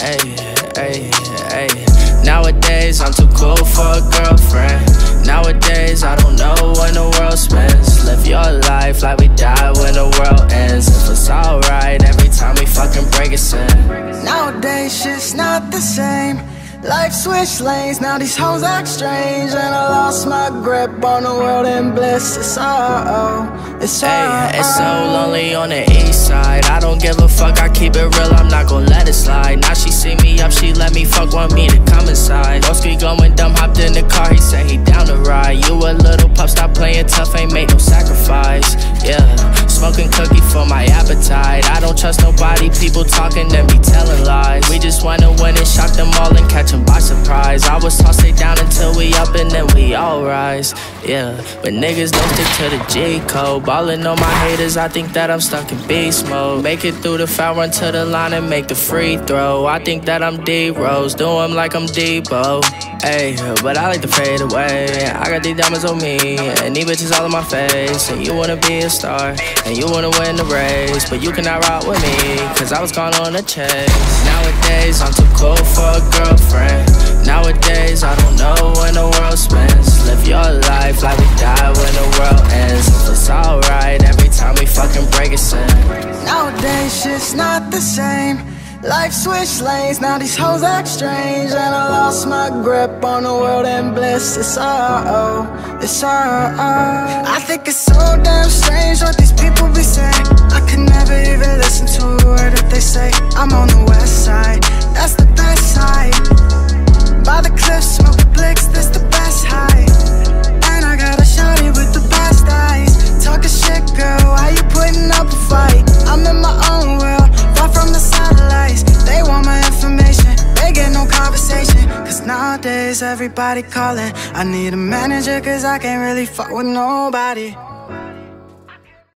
Hey, hey, hey. Nowadays, I'm too cool for a girlfriend. Nowadays, I don't know when the world spins. Live your life like we die when the world ends. If it's alright every time we fucking break a sin. Nowadays, shit's not the same. Life switched lanes, now these hoes act strange And I lost my grip on the world and bliss It's all, it's Hey, it's so lonely on the east side I don't give a fuck, I keep it real, I'm not gonna let it slide Now me fuck, want me to come inside Broski going dumb, hopped in the car, he said he down to ride. You a little pup, stop playing tough, ain't made no sacrifice. Yeah, smoking cookie for my appetite. I don't trust nobody, people talking, then be telling lies. We just wanna win and shock them all and catch them by surprise. I was tossed down we up and then we all rise. Yeah, but niggas don't stick to the G code. Ballin' on my haters, I think that I'm stuck in beast mode. Make it through the foul, run to the line and make the free throw. I think that I'm D Rose, do them like I'm Debo. Hey, but I like to fade away. I got these diamonds on me, and these bitches all in my face. And you wanna be a star, and you wanna win the race. But you cannot ride with me, cause I was caught on a chase. Nowadays, I'm too cool for a girlfriend. Break. Nowadays, shit's not the same. Life switched lanes, now these hoes act strange And I lost my grip on the world and bliss It's all, it's all I think it's so damn strange what these people be saying I could nowadays everybody calling. I need a manager cause I can't really fuck with nobody